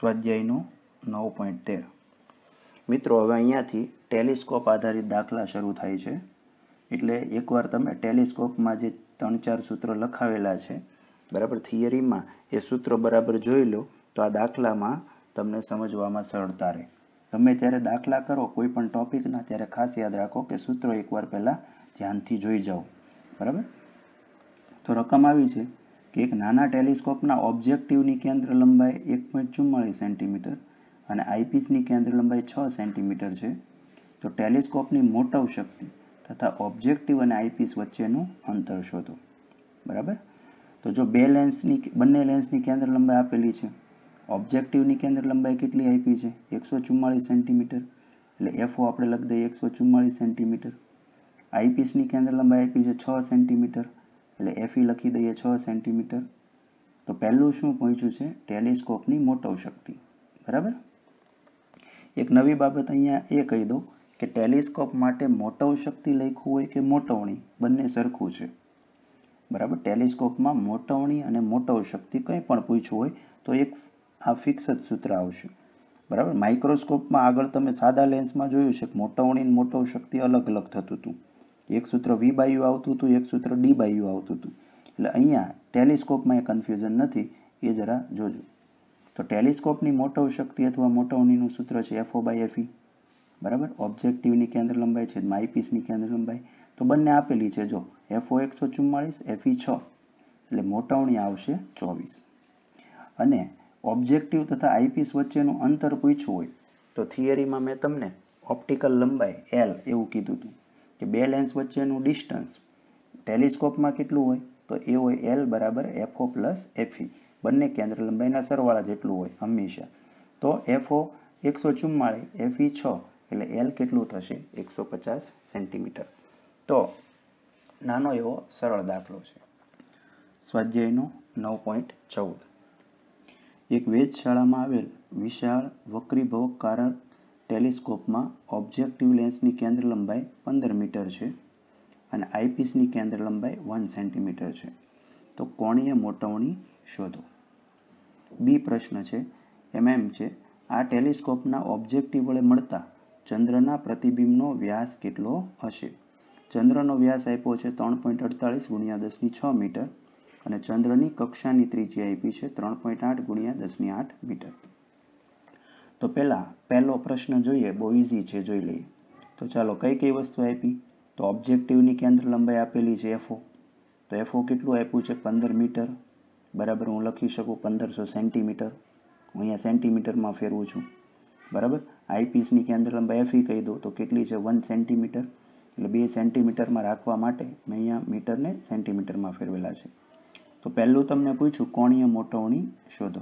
સ્વાધ્યાયનો નવ પોઈન્ટ તેર. મિત્રો, હવે અહીંયાથી ટેલિસ્કોપ આધારિત દાખલા શરૂ થાય છે. એટલે એકવાર તમે ટેલિસ્કોપમાં જે ત્રણ ચાર સૂત્રો લખાવેલા છે, બરાબર થિયરીમાં, એ સૂત્રો બરાબર જોઈ લો, તો આ દાખલામાં તમને સમજવામાં સરળતા રહે. ગમે ત્યારે દાખલા કરો, કોઈ પણ ટોપિકના ત્યારે ખાસ યાદ રાખો કે સૂત્રો એકવાર પહેલાં ધ્યાનથી જોઈ જાઓ. બરાબર? તો રકમ આવી છે. કે એક નાના ટેલિસ્કોપના ઓબ્જેક્ટિવની કેન્દ્ર લંબાઈ એક પોઈન્ટ ચુમ્માળીસ સેન્ટીમીટર અને આઈપીસની કેન્દ્ર લંબાઈ છ સેન્ટીમીટર છે. તો ટેલિસ્કોપની મોટવ શક્તિ તથા ઓબ્જેક્ટિવ અને આઈપીસ વચ્ચેનું અંતર શોધો. બરાબર? તો જો બે લેન્સની બંને લેન્સની કેન્દ્ર લંબાઈ આપેલી છે, ઓબ્જેક્ટિવની કેન્દ્ર લંબાઈ કેટલી આપી છે? એકસો ચુમ્માળીસ સેન્ટીમીટર. એટલે એફઓ આપણે લખી દઈએ એકસો ચુમ્માળીસ સેન્ટીમીટર. આઈપીસની કેન્દ્ર લંબાઈ આપી છે છ સેન્ટીમીટર. એટલે એફઈ લખી દઈએ છ સેન્ટીમીટર તો પહેલું શું પહોંચ્યું છે? ટેલિસ્કોપની મોટવ શક્તિ. બરાબર? એક નવી બાબત અહીંયા એ કહી દઉં કે ટેલિસ્કોપ માટે મોટવ શક્તિ લખ્યું હોય કે મોટવણી? બંને સરખું છે. બરાબર? ટેલિસ્કોપમાં મોટવણી અને મોટવ શક્તિ કંઈ પણ પૂછ્યું હોય તો એક આ ફિક્સ જ સૂત્ર આવશે. બરાબર? માઇક્રોસ્કોપમાં આગળ તમે સાદા લેન્સમાં જોયું છે કે મોટવણી મોટવ શક્તિ અલગ અલગ થતું હતું. એક સૂત્ર વી બાયુ આવતું હતું, એક સૂત્ર ડી બાયુ આવતું હતું. એટલે અહીંયા ટેલિસ્કોપમાં એ કન્ફ્યુઝન નથી, એ જરા જોજો. તો ટેલિસ્કોપની મોટવ શક્તિ અથવા મોટવણીનું સૂત્ર છે એફઓ બાય એફઈ બરાબર? ઓબ્જેક્ટિવની કેન્દ્ર લંબાઈ છે માઇપીસની કેન્દ્ર લંબાઈ. તો બંને આપેલી છે, જો એફઓ એકસો ચુમ્માળીસ એફઈ છ. એટલે મોટવણી આવશે ચોવીસ. અને ઓબ્જેક્ટિવ તથા આઈપીસ વચ્ચેનું અંતર પૂછ્યું હોય, તો થિયરીમાં મેં તમને ઓપ્ટિકલ લંબાઈ એલ એવું કીધું હતું. કે બે લેન્સ વચ્ચેનું ડિસ્ટન્સ ટેલિસ્કોપમાં કેટલું હોય, તો એ હોય એલ બરાબર એફઓ પ્લસ એફઈ બંને કેન્દ્ર લંબાઈના સરવાળા જેટલું હોય, હંમેશા. તો એફઓ એકસો ચુમ્માળી એફઈ છ, એટલે એલ કેટલું થશે? એકસો પચાસ સેન્ટીમીટર તો નાનો એવો સરળ દાખલો છે. સ્વાધ્યાયનો નવ પોઈન્ટ ચૌદ. એક વેધશાળામાં આવેલ વિશાળ વક્રીભવ કારણ ટેલિસ્કોપમાં ઓબ્જેક્ટિવ લેન્સની કેન્દ્ર લંબાઈ પંદર મીટર છે અને આઈપીસની કેન્દ્ર લંબાઈ વન સેન્ટીમીટર છે. તો કોણીય મોટવણી શોધો. બી પ્રશ્ન છે, એમ એમ છે, આ ટેલિસ્કોપના ઓબ્જેક્ટિવ વડે મળતા ચંદ્રના પ્રતિબિંબનો વ્યાસ કેટલો હશે? ચંદ્રનો વ્યાસ આપ્યો છે ત્રણ પોઈન્ટ અડતાળીસ ગુણ્યા દસની છ મીટર અને ચંદ્રની કક્ષાની ત્રિજ્યા આપી છે ત્રણ પોઈન્ટ આઠ ગુણ્યા દસની આઠ મીટર. તો પહેલાં, પહેલો પ્રશ્ન જોઈએ, બહુ ઇઝી છે, જોઈ લઈએ. તો ચાલો, કઈ કઈ વસ્તુ આપી? તો ઓબ્જેક્ટિવની કેન્દ્ર લંબાઈ આપેલી છે એફઓ તો એફઓ કેટલું આપ્યું છે? પંદર મીટર. બરાબર, હું લખી શકું પંદરસો સેન્ટીમીટર. હું અહીંયા સેન્ટીમીટરમાં ફેરવું છું. બરાબર? આઈપીસની કેન્દ્ર લંબાઈ એફઈ કહી દઉં. તો કેટલી છે? વન સેન્ટીમીટર એટલે બે સેન્ટીમીટરમાં રાખવા માટે મેં અહીંયા મીટરને સેન્ટીમીટરમાં ફેરવેલા છે. તો પહેલું તમને પૂછ્યું કોણીય મોટવણી શોધો.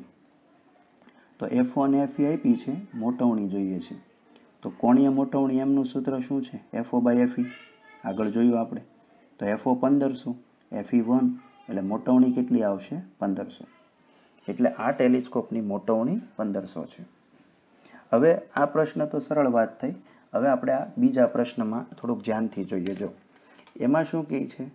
તો એફ અને એફઈ આપી છે, મોટવણી જોઈએ છે. તો કોણીય મોટવણી એમનું સૂત્ર શું છે? એફઓ બાય એફઈ આગળ જોયું આપણે. તો એફઓ પંદરસો એફઈ વન એટલે મોટવણી કેટલી આવશે? પંદરસો. એટલે આ ટેલિસ્કોપની મોટવણી પંદરસો છે. હવે આ પ્રશ્ન તો સરળ વાત થઈ. હવે આપણે આ બીજા પ્રશ્નમાં થોડુંક ધ્યાનથી જોઈએ. જો, એમાં શું કહે છે?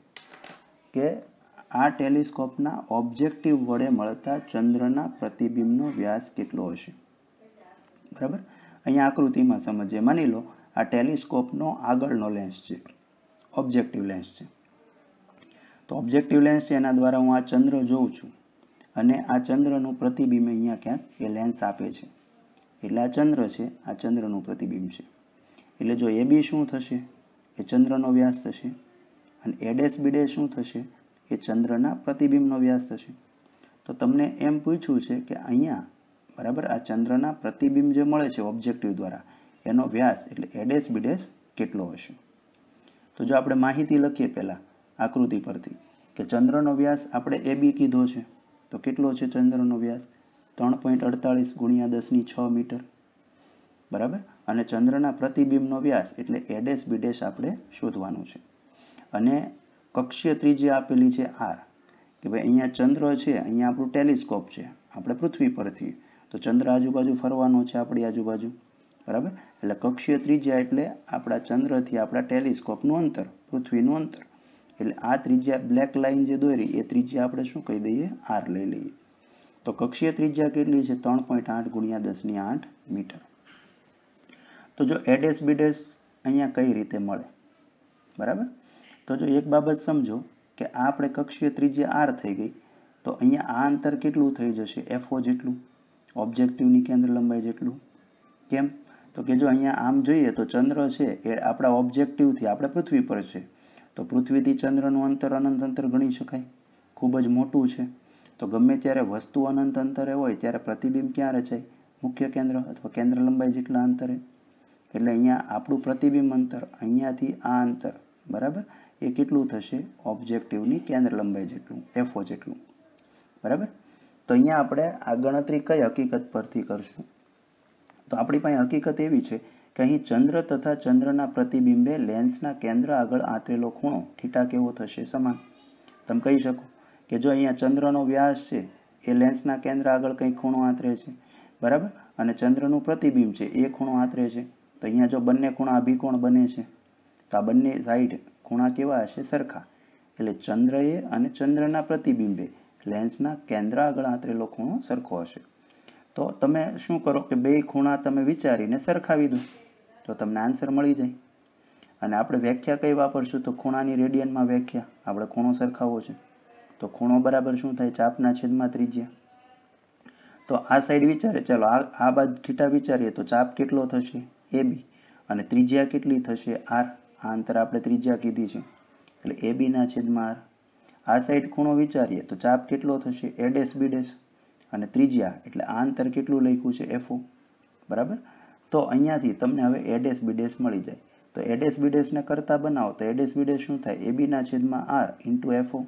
કે આ ટેલિસ્કોપના ઓબ્જેક્ટિવ વડે મળતા ચંદ્રના પ્રતિબિંબનો વ્યાસ કેટલો હશે? બરાબર? અહીંયા આકૃતિમાં સમજીએ. માની લો, આ ટેલિસ્કોપનો આગળનો લેન્સ છે. ઓબ્જેક્ટિવ લેન્સ છે. તો ઓબ્જેક્ટિવ લેન્સ છે, એના દ્વારા હું આ ચંદ્ર જોઉં છું. અને આ ચંદ્રનું પ્રતિબિંબ અહીંયા ક્યાંક? એ લેન્સ આપે છે. એટલે આ ચંદ્ર છે, આ ચંદ્રનું પ્રતિબિંબ છે. એટલે જો એ બી શું થશે? એ ચંદ્રનો વ્યાસ થશે. અને એડેસ બીડે શું થશે? એ ચંદ્રના પ્રતિબિંબનો વ્યાસ થશે. તો તમને એમ પૂછ્યું છે કે અહીંયા, બરાબર, આ ચંદ્રના પ્રતિબિંબ જે મળે છે ઓબ્જેક્ટિવ દ્વારા, એનો વ્યાસ એટલે એડેસ બિડેસ કેટલો હશે? તો જો આપણે માહિતી લખીએ પહેલાં આકૃતિ પરથી, કે ચંદ્રનો વ્યાસ આપણે એ બી કીધો છે, તો કેટલો છે ચંદ્રનો વ્યાસ? ત્રણ પોઈન્ટ અડતાળીસ ગુણ્યા દસની છ મીટર. બરાબર? અને ચંદ્રના પ્રતિબિંબનો વ્યાસ એટલે એડેસ બિડેસ આપણે શોધવાનું છે. અને કક્ષીય ત્રિજ્યા આપેલી છે આર કે ભાઈ અહીંયા ચંદ્ર છે, અહીંયા આપણું ટેલિસ્કોપ છે. આપણે પૃથ્વી પરથી. તો ચંદ્ર આજુબાજુ ફરવાનો છે આપણી આજુબાજુ. બરાબર? એટલે કક્ષીય ત્રિજ્યા એટલે આપણા ચંદ્રથી આપણા ટેલિસ્કોપનું અંતર, પૃથ્વીનું અંતર. એટલે આ ત્રિજ્યા બ્લેક લાઇન જે દોરી, એ ત્રિજ્યા આપણે શું કહી દઈએ? આર લઈ લઈએ. તો કક્ષીય ત્રિજ્યા કેટલી છે? ત્રણ પોઈન્ટ આઠ ગુણ્યા દસની આઠ મીટર. તો જો એડેસ બીડેસ અહીંયા કઈ રીતે મળે? બરાબર? તો જો એક બાબત સમજો કે આ આપણે કક્ષીય ત્રિજ્યા આર થઈ ગઈ, તો અહીંયા આ અંતર કેટલું થઈ જશે? એફઓ જેટલું ઓબ્જેક્ટિવની કેન્દ્ર લંબાઈ જેટલું. કેમ? તો કે જો અહીંયા આમ જોઈએ તો ચંદ્ર છે એ આપણા ઓબ્જેક્ટિવથી આપણે પૃથ્વી પર છે. તો પૃથ્વીથી ચંદ્રનું અંતર અનંત અંતર ગણી શકાય. ખૂબ જ મોટું છે. તો ગમે ત્યારે વસ્તુ અનંત અંતરે હોય, ત્યારે પ્રતિબિંબ ક્યાં રચાય? મુખ્ય કેન્દ્ર અથવા કેન્દ્ર લંબાઈ જેટલા અંતરે. એટલે અહીંયા આપણું પ્રતિબિંબ અંતર અહીંયાથી આ અંતર. બરાબર? એ કેટલું થશે? ઓબ્જેક્ટિવની કેન્દ્ર લંબાઈ જેટલું એફઓ જેટલું. બરાબર? તો અહીંયા આપણે આ ગણતરી કઈ હકીકત પરથી કરશું? તો આપણી પાસે હકીકત એવી છે કે અહીં ચંદ્ર તથા ચંદ્રના પ્રતિબિંબે લેન્સના કેન્દ્ર આગળ આંતરેલો ખૂણો થીટા કેવો થશે સમાન? તમે કહી શકો કે જો અહીંયા ચંદ્રનો વ્યાસ છે, એ લેન્સના કેન્દ્ર આગળ કંઈ ખૂણો આંતરે છે. બરાબર? અને ચંદ્રનું પ્રતિબિંબ છે, એ ખૂણો આંતરે છે. તો અહીંયા જો બંને ખૂણા અભિકોણ બને છે, તો આ બંને સાઈડ ખૂણા કેવા હશે? સરખા. એટલે ચંદ્રએ અને ચંદ્રના પ્રતિબિંબે લેન્સના કેન્દ્ર આગળ આંતરેલો ખૂણો સરખો હશે. તો તમે શું કરો કે બે ખૂણા તમે વિચારીને સરખાવી દો? તો તમને આન્સર મળી જાય. અને આપણે વ્યાખ્યા કઈ વાપરશું? તો ખૂણાની રેડિયનમાં વ્યાખ્યા. આપણે ખૂણો સરખાવવો છે. તો ખૂણો બરાબર શું થાય? ચાપના છેદમાં ત્રિજ્યા. તો આ સાઈડ વિચારે. ચાલો, આ આ બાજુ થીટા વિચારીએ તો ચાપ કેટલો થશે? એ બી અને ત્રિજ્યા કેટલી થશે? આર આ અંતર આપણે ત્રિજ્યા કીધી છે. એટલે એ બીના છેદમાં આર આ સાઈડ ખૂણો વિચારીએ તો ચાપ કેટલો થશે? એ ડેસ બી ડેસ અને ત્રિજ્યા, એટલે આ અંતર કેટલું લખ્યું છે? એફઓ બરાબર? તો અહીંયાથી તમને હવે એડેસ બીડેસ મળી જાય. તો એડેસ બીડેસને કરતા બનાવો. તો એડેસ બીડેસ શું થાય? એ બીના છેદમાં આર ઇન્ટુ એફઓ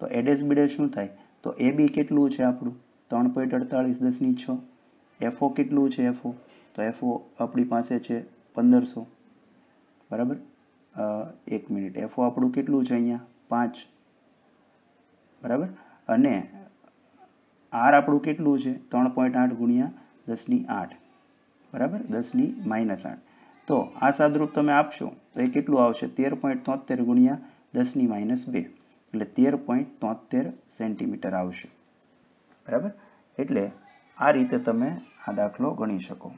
તો એડેસ બીડેસ શું થાય? તો એ બી કેટલું છે આપણું? ત્રણ પોઈન્ટ અડતાળીસ દસની છ. એફઓ કેટલું છે? એફઓ તો એફઓ આપણી પાસે છે પંદરસો. બરાબર? એક મિનિટ. એફઓ આપણું કેટલું છે અહીંયા? પાંચ. બરાબર? અને આર આપણું કેટલું છે? ત્રણ પોઈન્ટ આઠ ગુણ્યા દસની આઠ. બરાબર? દસની માઇનસ આઠ. તો આ સાદરૂપ તમે આપશો તો એ કેટલું આવશે? તેર પોઈન્ટ તોતેર ગુણ્યા દસની માઇનસ બે. એટલે તેર પોઈન્ટ તોતેર સેન્ટીમીટર આવશે. બરાબર? એટલે આ રીતે તમે આ દાખલો ગણી શકો.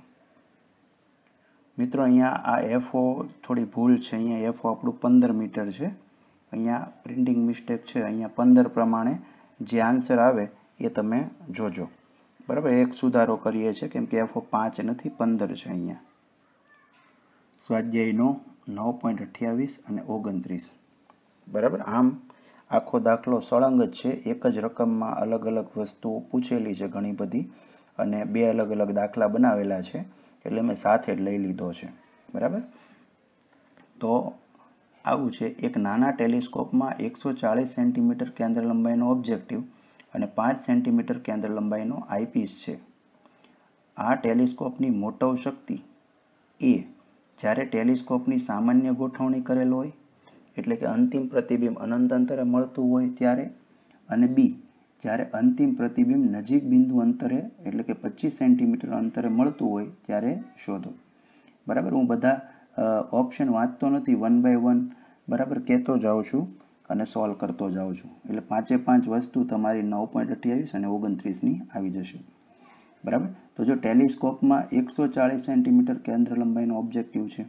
મિત્રો, અહીંયા આ એફઓ થોડી ભૂલ છે. અહીંયા એફઓ આપણું પંદર મીટર છે. અહીંયા પ્રિન્ટિંગ મિસ્ટેક છે. અહીંયા પંદર પ્રમાણે જે આન્સર આવે એ તમે જોજો. બરાબર? એક સુધારો કરીએ છીએ કેમ કે એફઓ પાંચ નથી, પંદર છે અહીંયા. સ્વાધ્યાયનો નવ પોઈન્ટ અઠ્યાવીસ અને ઓગણત્રીસ. બરાબર? આમ આખો દાખલો સળંગ જ છે. એક જ રકમમાં અલગ અલગ વસ્તુઓ પૂછેલી છે ઘણી બધી અને બે અલગ અલગ દાખલા બનાવેલા છે. એટલે મેં સાથે જ લઈ લીધો છે. બરાબર? તો આવું છે. એક નાના ટેલિસ્કોપમાં એકસો ચાળીસ સેન્ટીમીટર કેન્દ્ર લંબાઈનો ઓબ્જેક્ટિવ અને પાંચ સેન્ટીમીટર કેન્દ્ર લંબાઈનો આઈપીસ છે. આ ટેલિસ્કોપની મોટવ શક્તિ એ જ્યારે ટેલિસ્કોપની સામાન્ય ગોઠવણી કરેલ હોય, એટલે કે અંતિમ પ્રતિબિંબ અનંત અંતરે મળતું હોય ત્યારે અને બી જ્યારે અંતિમ પ્રતિબિંબ નજીક બિંદુ અંતરે, એટલે કે પચીસ સેન્ટીમીટર અંતરે મળતું હોય, ત્યારે શોધો. બરાબર? હું બધા ઓપ્શન વાંચતો નથી. વન બાય વન બરાબર? કહેતો જાઉં છું અને સોલ્વ કરતો જાઉં છું. એટલે પાંચે પાંચ વસ્તુ તમારી નવ પોઈન્ટ અઠ્યાવીસ અને ઓગણત્રીસની આવી જશે. બરાબર? તો જો ટેલિસ્કોપમાં એકસો ચાળીસ સેન્ટીમીટર કેન્દ્ર લંબાઈનો ઓબ્જેક્ટિવ છે,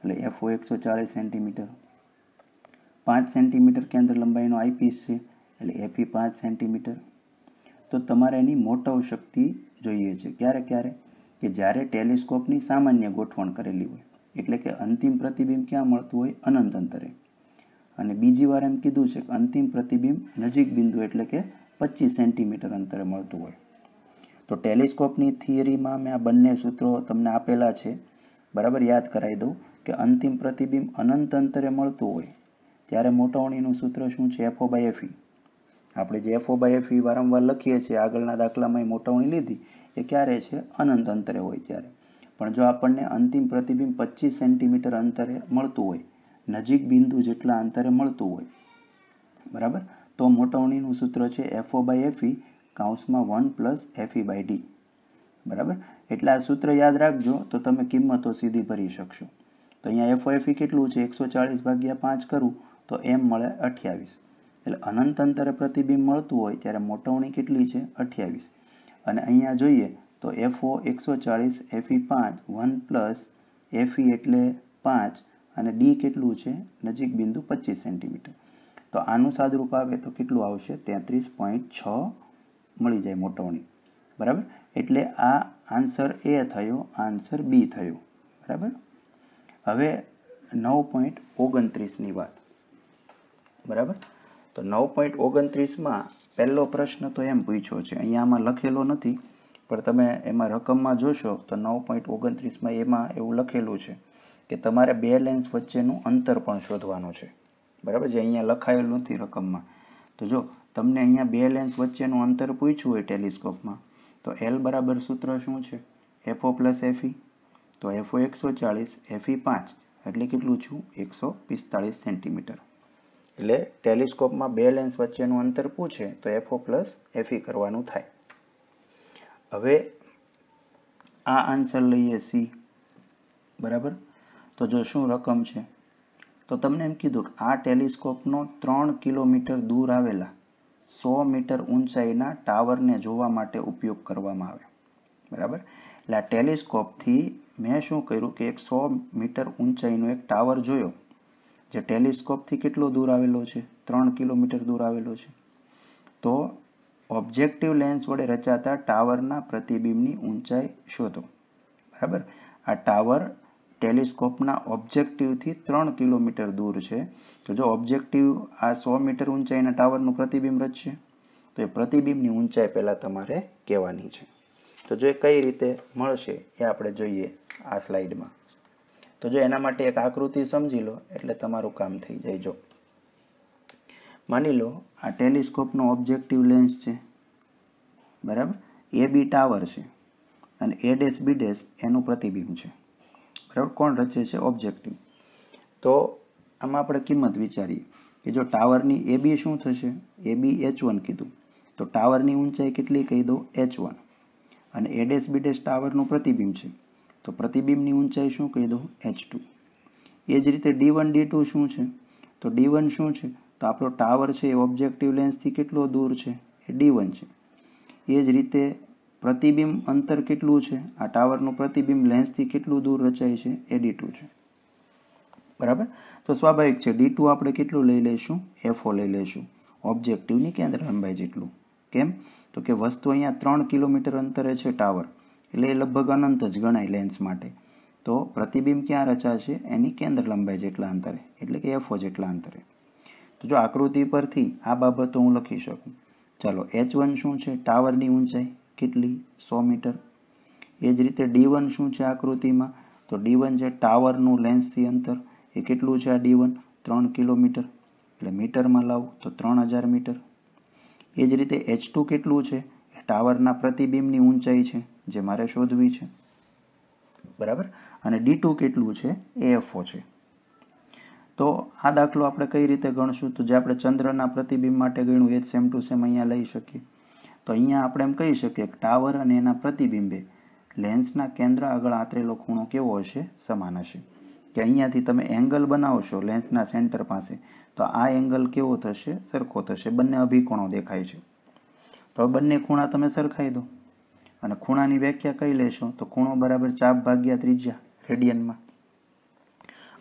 એટલે એફઓ એકસો ચાળીસ સેન્ટીમીટર. પાંચ સેન્ટીમીટર કેન્દ્ર લંબાઈનો આઈપીસ છે એટલે એફી પાંચ સેન્ટીમીટર તો તમારે એની મોટવ શક્તિ જોઈએ છે. ક્યારે ક્યારે? કે જ્યારે ટેલિસ્કોપની સામાન્ય ગોઠવણ કરેલી હોય. એટલે કે અંતિમ પ્રતિબિંબ ક્યાં મળતું હોય? અનંત અંતરે. અને બીજી વાર એમ કીધું છે કે અંતિમ પ્રતિબિંબ નજીક બિંદુ એટલે કે પચીસ સેન્ટીમીટર અંતરે મળતું હોય. તો ટેલિસ્કોપની થિયરીમાં મેં આ બંને સૂત્રો તમને આપેલા છે. બરાબર યાદ કરાવી દઉં કે અંતિમ પ્રતિબિંબ અનંત અંતરે મળતું હોય. ત્યારે મોટવણીનું સૂત્ર શું છે? એફઓ બાય એફઈ આપણે જે એફઓ બાય એફઈ વારંવાર લખીએ છીએ, આગળના દાખલામાં મોટવણી લીધી, એ ક્યારે છે? અનંત અંતરે હોય ત્યારે. પણ જો આપણને અંતિમ પ્રતિબિંબ પચીસ સેન્ટીમીટર અંતરે મળતું હોય, નજીક બિંદુ જેટલા અંતરે મળતું હોય, બરાબર? તો મોટવણીનું સૂત્ર છે FO by FE કાઉન્સમાં one plus FE by D બરાબર? એટલે આ સૂત્ર યાદ રાખજો, તો તમે કિંમતો સીધી ભરી શકશો. તો અહીંયા એફઓ એફઈ કેટલું છે? એકસો ચાળીસ ભાગ્યા પાંચ કરું, તો એમ મળે અઠ્યાવીસ. એટલે અનંત અંતરે પ્રતિબિંબ મળતું હોય ત્યારે મોટવણી કેટલી છે? અઠ્યાવીસ. અને અહીંયા જોઈએ તો એફઓ એકસો ચાળીસ, એફઈ પાંચ, વન પ્લસ, એફઈ એટલે પાંચ, અને ડી કેટલું છે? નજીક બિંદુ પચીસ સેન્ટીમીટર. તો આનું સાદરૂપ આવે તો કેટલું આવશે? તેત્રીસ પોઈન્ટ છ મળી જાય મોટવણી. બરાબર? એટલે આ આન્સર એ થયો, આન્સર બી થયો. બરાબર? હવે નવ પોઈન્ટ ઓગણત્રીસની વાત. બરાબર? તો નવ પોઈન્ટ ઓગણત્રીસમાં પહેલો પ્રશ્ન તો એમ પૂછ્યો છે. અહીંયા આમાં લખેલો નથી, પણ તમે એમાં રકમમાં જોશો તો નવ પોઈન્ટ ઓગણત્રીસમાં એમાં એવું લખેલું છે કે તમારે બે લેન્સ વચ્ચેનું અંતર પણ શોધવાનું છે. બરાબર જે અહીંયા લખાયેલું નથી રકમમાં. તો જો તમને અહીંયા બે લેન્સ વચ્ચેનું અંતર પૂછ્યું હોય ટેલિસ્કોપમાં, તો એલ બરાબર સૂત્ર શું છે? એફઓ પ્લસ એફઈ તો એફઓ એકસો ચાળીસ એફઈ પાંચ. એટલે કેટલું છું એકસો પિસ્તાળીસ સેન્ટીમીટર. એટલે ટેલિસ્કોપમાં બે લેન્સ વચ્ચેનું અંતર પૂછે તો એફઓ પ્લસ એફઈ કરવાનું થાય. હવે આ આન્સર લઈએ સી. બરાબર? તો જો શું રકમ છે? તો તમને એમ કીધું કે આ ટેલિસ્કોપનો ત્રણ કિલોમીટર દૂર આવેલા સો મીટર ઊંચાઈના ટાવરને જોવા માટે ઉપયોગ કરવામાં આવે. બરાબર? એટલે આ ટેલિસ્કોપથી મેં શું કર્યું કે એક સો મીટર ઊંચાઈનો એક ટાવર જોયો. જે ટેલિસ્કોપથી કેટલો દૂર આવેલો છે? ત્રણ કિલોમીટર દૂર આવેલો છે. તો ઓબ્જેક્ટિવ લેન્સ વડે રચાતા ટાવરના પ્રતિબિંબની ઊંચાઈ શોધો. બરાબર? આ ટાવર ટેલિસ્કોપના ઓબ્જેક્ટિવથી ત્રણ કિલોમીટર દૂર છે. તો જો ઓબ્જેક્ટિવ આ સો મીટર ઊંચાઈના ટાવરનું પ્રતિબિંબ રચશે તો એ પ્રતિબિંબની ઊંચાઈ પહેલાં તમારે કહેવાની છે. તો જો એ કઈ રીતે મળશે એ આપણે જોઈએ આ સ્લાઇડમાં. તો જો એના માટે એક આકૃતિ સમજી લો, એટલે તમારું કામ થઈ જાય. જો માની લો આ ટેલિસ્કોપનો ઓબ્જેક્ટિવ લેન્સ છે, બરાબર? એ બી ટાવર છે અને એ ડેશ બી ડેશ એનું પ્રતિબિંબ છે. બરાબર? કોણ રચે છે? ઓબ્જેક્ટિવ. તો આમાં આપણે કિંમત વિચારીએ કે જો ટાવરની એ બી શું થશે? એ બી એચ વન કીધું. તો ટાવરની ઊંચાઈ કેટલી કહી દો એચ વન. અને એ ડેશ બી ડેશ ટાવરનું પ્રતિબિંબ છે. તો પ્રતિબિંબની ઊંચાઈ શું કહી દો એચ ટુ એ જ રીતે ડી વન ડી ટુ શું છે? તો ડી વન શું છે? તો આપણો ટાવર છે એ ઓબ્જેક્ટિવ લેન્સથી કેટલો દૂર છે? એ ડી વન છે. એ જ રીતે પ્રતિબિંબ અંતર કેટલું છે? આ ટાવરનું પ્રતિબિંબ લેન્સથી કેટલું દૂર રચાય છે? એ ડી ટુ છે. બરાબર? તો સ્વાભાવિક છે ડી ટુ આપણે કેટલું લઈ લઈશું? એફઓ લઈ લઈશું. ઓબ્જેક્ટિવની કેન્દ્ર લંબાઈ જેટલું. કેમ? તો કે વસ્તુ અહીંયા ત્રણ કિલોમીટર અંતરે છે ટાવર. એટલે એ લગભગ અનંત જ ગણાય લેન્સ માટે. તો પ્રતિબિંબ ક્યાં રચાશે? એની કેન્દ્ર લંબાઈ જેટલા અંતરે, એટલે કે એફઓ જેટલા અંતરે. તો જો આકૃતિ પરથી આ બાબતો હું લખી શકું. ચાલો એચ વન શું છે? ટાવરની ઊંચાઈ કેટલી? સો મીટર. એ જ રીતે ડી વન શું છે આકૃતિમાં? તો ડી વન છે ટાવરનું લેન્સથી અંતર, એ કેટલું છે આ ડી વન ત્રણ કિલોમીટર. એટલે મીટરમાં લાવું, તો ત્રણ હજાર મીટર. એ જ રીતે એચ ટુ કેટલું છે? ટાવરના પ્રતિબિંબની ઊંચાઈ છે. જે મારે શોધવી છે. બરાબર? અને ડી ટુ કેટલું છે? એ એફઓ છે. તો આ દાખલો આપણે કઈ રીતે ગણશું? તો જે આપણે ચંદ્રના પ્રતિબિંબ માટે ગણ્યું, એ જ સેમ ટુ સેમ અહીંયા લઈ શકીએ. તો અહીંયા આપણે એમ કહી શકીએ કે ટાવર અને એના પ્રતિબિંબે લેન્સના કેન્દ્ર આગળ આતરેલો ખૂણો કેવો હશે? સમાન હશે. કે અહીંયાથી તમે એંગલ બનાવશો લેન્સના સેન્ટર પાસે, તો આ એંગલ કેવો થશે? સરખો થશે. બંને અભિકોણો દેખાય છે. તો બંને ખૂણા તમે સરખાઈ દો. અને ખૂણાની વ્યાખ્યા કઈ લેશો તો ખૂણો બરાબર ચાપ ભાગ્યા ત્રિજ્યા રેડિયનમાં.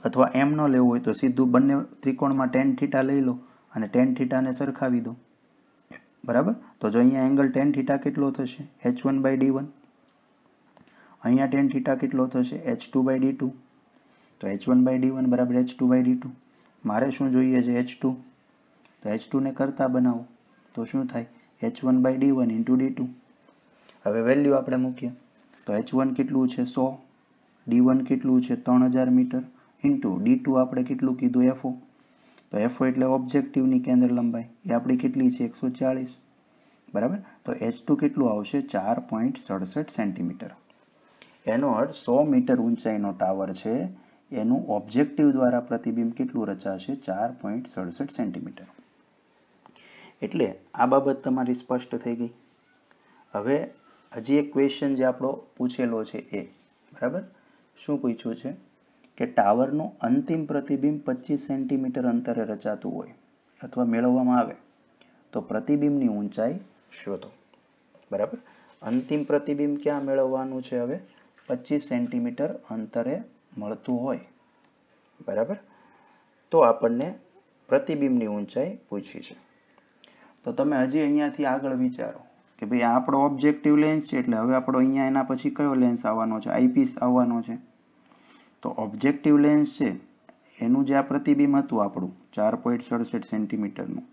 અથવા એમ ન લેવું હોય તો સીધું બંને ત્રિકોણમાં ટેન થીટા લઈ લો અને ટેન થીટાને સરખાવી દો. બરાબર? તો જો અહીંયા એંગલ ટેન થીટા કેટલો થશે? H one by D one અહીંયા ટેન થીટા કેટલો થશે? H two by D two તો H one by D one બરાબર H two by D two મારે શું જોઈએ છે? એચ ટુ તો એચ ટુને કરતાં બનાવો. તો શું થાય? H one by D one into D two હવે વેલ્યુ આપણે મૂકીએ. તો એચ વન કેટલું છે? સો. ડી વન કેટલું છે? ત્રણ હજાર મીટર. ઇન્ટુ ડી ટુ આપણે કેટલું કીધું? એફઓ તો એફઓ એટલે ઓબ્જેક્ટિવની કેન્દ્ર લંબાઈ. એ આપણી કેટલી છે? એકસો ચાળીસ. બરાબર? તો એચ ટુ કેટલું આવશે? ચાર પોઈન્ટ સડસઠ સેન્ટીમીટર. એનો અર્થ સો મીટર ઊંચાઈનો ટાવર છે. એનું ઓબ્જેક્ટિવ દ્વારા પ્રતિબિંબ કેટલું રચાશે? ચાર પોઈન્ટ સડસઠ સેન્ટીમીટર. એટલે આ બાબત તમારી સ્પષ્ટ થઈ ગઈ. હવે હજી એક ક્વેશ્ચન જે આપણો પૂછેલો છે એ, બરાબર? શું પૂછ્યું છે? કે ટાવરનું અંતિમ પ્રતિબિંબ પચીસ સેન્ટીમીટર અંતરે રચાતું હોય અથવા મેળવવામાં આવે, તો પ્રતિબિંબની ઊંચાઈ શોધો. બરાબર? અંતિમ પ્રતિબિંબ ક્યાં મેળવવાનું છે હવે? પચીસ સેન્ટીમીટર અંતરે મળતું હોય. બરાબર? તો આપણને પ્રતિબિંબની ઊંચાઈ પૂછી છે. તો તમે હજી અહીંયાથી આગળ વિચારો. કે ભાઈ આ આપણો ઓબ્જેક્ટિવ લેન્સ છે, એટલે હવે આપણો અહીંયા એના પછી કયો લેન્સ આવવાનો છે? આઈપીસ આવવાનો છે. તો ઓબ્જેક્ટિવ લેન્સ છે, એનું જે આ પ્રતિબિંબ હતું આપણું, ચાર પોઈન્ટ સડસઠ સેન્ટીમીટરનું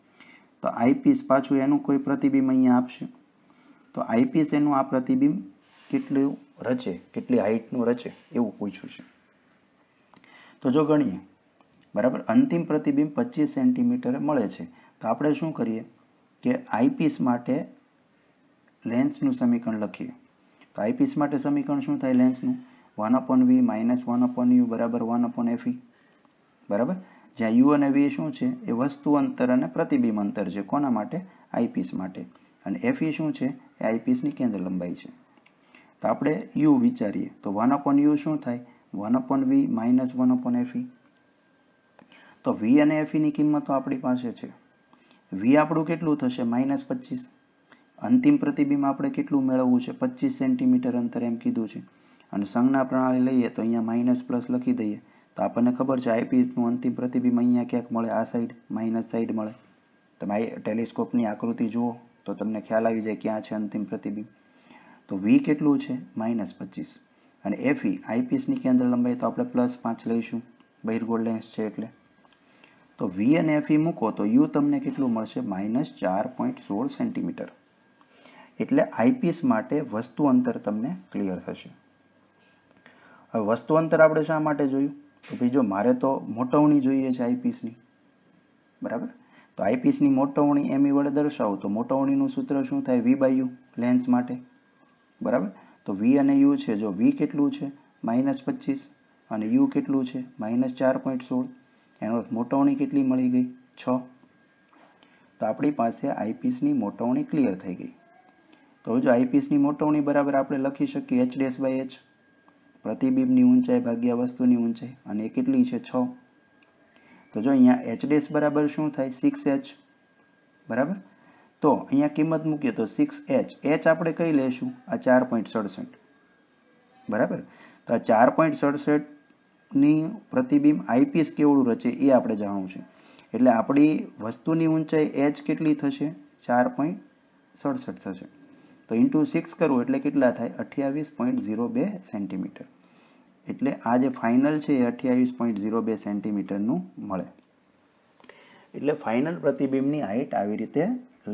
તો આઈપીસ પાછું એનું કોઈ પ્રતિબિંબ અહીંયા આપશે? તો આઈપીસ એનું આ પ્રતિબિંબ કેટલું રચે, કેટલી હાઇટનું રચે, એવું પૂછ્યું છે. તો જો ગણીએ, બરાબર? અંતિમ પ્રતિબિંબ પચીસ સેન્ટીમીટરે મળે છે. તો આપણે શું કરીએ કે આઈપીસ માટે લેન્સનું સમીકરણ લખીએ. તો આઈપીસ માટે સમીકરણ શું થાય લેન્સનું? One upon V minus one upon U બરાબર વન અપોન એફી બરાબર? જ્યાં યુ અને વી શું છે? એ વસ્તુ અંતર અને પ્રતિબિંબ અંતર છે. કોના માટે? આઈપીસ માટે. અને એફઈ શું છે? એ આઈપીસની કેન્દ્ર લંબાઈ છે. તો આપણે યુ વિચારીએ. તો વન અપોન યુ શું થાય? One upon V minus one upon F તો વી અને એફઈની કિંમતો આપણી પાસે છે. વી આપણું કેટલું થશે? માઇનસ પચીસ. અંતિમ પ્રતિબિંબ આપણે કેટલું મેળવવું છે? પચીસ સેન્ટીમીટર અંતર એમ કીધું છે. અને સંજ્ઞા પ્રણાલી લઈએ તો અહીંયા માઇનસ પ્લસ લખી દઈએ. તો આપણને ખબર છે આઈપીનું અંતિમ પ્રતિબિંબ અહીંયા ક્યાંક મળે? આ સાઈડ માઇનસ સાઈડ મળે. તમે ટેલિસ્કોપની આકૃતિ જુઓ તો તમને ખ્યાલ આવી જાય ક્યાં છે અંતિમ પ્રતિબિંબ. તો વી કેટલું છે? માઇનસ પચીસ. અને એફઈ આઈપીસની કેન્દ્ર લંબાઈ તો આપણે પ્લસ પાંચ લઈશું. બહિર્ગોળ લેન્સ છે એટલે. તો વી અને એફઈ મૂકો તો યુ તમને કેટલું મળશે? માઇનસ ચાર પોઈન્ટ સોળ સેન્ટીમીટર. એટલે આઈપીસ માટે વસ્તુ અંતર તમને ક્લિયર થશે. હવે વસ્તુ અંતર આપણે શા માટે જોયું? તો ભાઈ જો મારે તો મોટવણી જોઈએ છે આઈપીસની બરાબર? તો આઈપીસની મોટવણી એમ વડે દર્શાવું. તો મોટવણીનું સૂત્ર શું થાય? વી બાય યુ લેન્સ માટે, બરાબર? તો વી અને યુ છે, જો વી કેટલું છે? માઇનસ પચીસ અને યુ કેટલું છે? માઇનસ ચાર પોઈન્ટ સોળ. એનો મોટવણી કેટલી મળી ગઈ? છ. તો આપણી પાસે આઈપીસની મોટવણી ક્લિયર થઈ ગઈ. તો જો આઈપીસની મોટવણી બરાબર આપણે લખી શકીએ એચ ડેસ બાય એચ, પ્રતિબિંબની ઊંચાઈ ભાગ્યા વસ્તુની ઊંચાઈ, અને એ કેટલી છે? છ. તો જો અહીંયા એચ ડેસ બરાબર શું થાય? Six H. બરાબર? તો અહીંયા કિંમત મૂકીએ તો સિક્સ એચ. એચ આપણે કઈ લઈશું? આ ચાર પોઈન્ટ સડસઠ. બરાબર? તો આ ચાર પોઈન્ટ સડસઠની પ્રતિબિંબ આઈપીએસ કેવડું રચે એ આપણે જાણવું છે. એટલે આપણી વસ્તુની ઊંચાઈ એચ કેટલી થશે? ચાર પોઈન્ટ સડસઠ થશે. તો ઇન્ટુ સિક્સ કરવું એટલે કેટલા થાય? અઠ્યાવીસ પોઈન્ટ ઝીરો બે સેન્ટીમીટર. એટલે આ જે ફાઇનલ છે એ અઠ્યાવીસ પોઈન્ટ ઝીરો બે સેન્ટીમીટરનું મળે. એટલે ફાઇનલ પ્રતિબિંબની હાઇટ આવી રીતે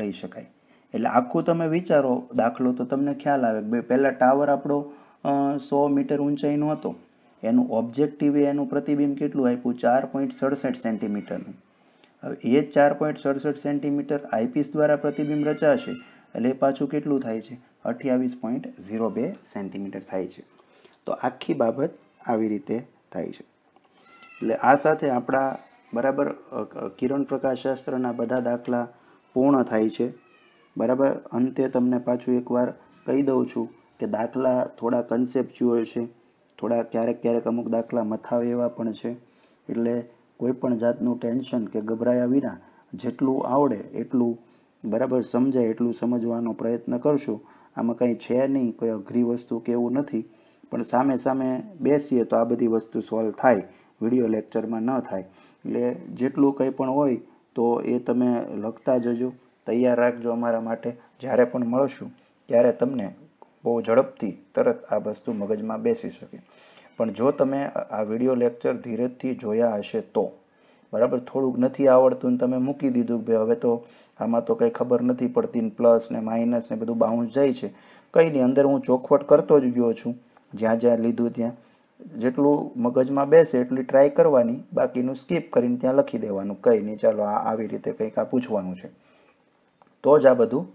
લઈ શકાય. એટલે આખું તમે વિચારો, દાખલો તો તમને ખ્યાલ આવે કે પહેલાં ટાવર આપણો સો મીટર ઊંચાઈનો હતો. એનું ઓબ્જેક્ટિવ એનું પ્રતિબિંબ કેટલું આપ્યું? ચાર પોઈન્ટ સડસઠ સેન્ટીમીટરનું. હવે એ ચાર પોઈન્ટ સડસઠ સેન્ટીમીટર આઈપીસ દ્વારા પ્રતિબિંબ રચાશે એટલે એ પાછું કેટલું થાય છે? અઠ્યાવીસ પોઈન્ટ ઝીરો બે સેન્ટીમીટર થાય છે. તો આખી બાબત આવી રીતે થાય છે. એટલે આ સાથે આપણા બરાબર કિરણ પ્રકાશ શાસ્ત્રના બધા દાખલા પૂર્ણ થાય છે. બરાબર? અંતે તમને પાછું એકવાર કહી દઉં છું કે દાખલા થોડા કન્સેપ્ચ્યુઅલ છે. થોડા ક્યારેક ક્યારેક અમુક દાખલા મથાવે એવા પણ છે. એટલે કોઈ પણ જાતનું ટેન્શન કે ગભરાયા વિના જેટલું આવડે એટલું બરાબર સમજાય એટલું સમજવાનો પ્રયત્ન કરશું. આમાં કંઈ છે નહીં, કોઈ અઘરી વસ્તુ કે એવું નથી. પણ સામે સામે બેસીએ તો આ બધી વસ્તુ સોલ્વ થાય વીડિયો લેક્ચરમાં ન થાય. એટલે જેટલું કંઈ પણ હોય તો એ તમે લખતા જજો, તૈયાર રાખજો અમારા માટે. જ્યારે પણ મળશું, ત્યારે તમને બહુ ઝડપથી તરત આ વસ્તુ મગજમાં બેસી શકે. પણ જો તમે આ વીડિયો લેક્ચર ધીરજથી જોયા હશે તો બરાબર? થોડુંક નથી આવડતું તમે મૂકી દીધું કે હવે તો આમાં તો કંઈ ખબર નથી પડતી પ્લસ ને માઇનસ ને બધું બાઉન્સ જાય છે. કંઈ નહીં, અંદર હું ચોખવટ કરતો જ ગયો છું. જ્યાં જ્યાં લીધું ત્યાં. જેટલું મગજમાં બેસે એટલી ટ્રાય કરવાની, બાકીનું સ્કીપ કરીને ત્યાં લખી દેવાનું. કંઈ નહીં, ચાલો આ આવી રીતે કંઈક આ પૂછવાનું છે. તો જ આ બધું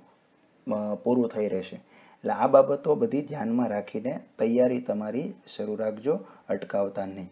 પૂરું થઈ રહેશે. એટલે આ બાબતો બધી ધ્યાનમાં રાખીને તૈયારી તમારી શરૂ રાખજો, અટકાવતા નહીં.